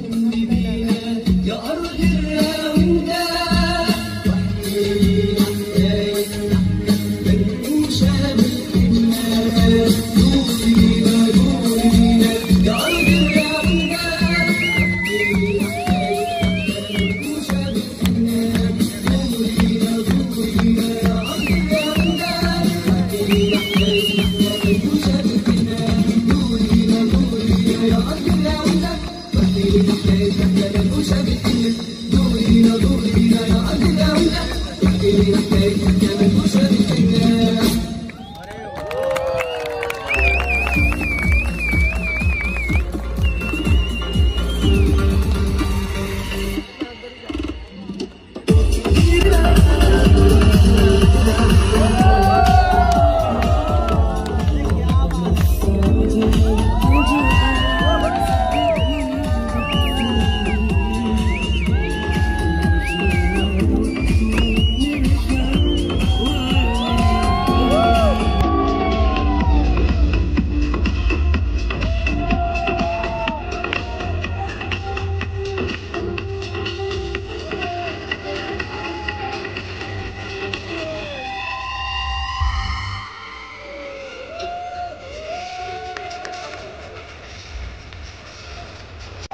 Thank you. Thank you.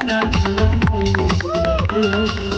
not love.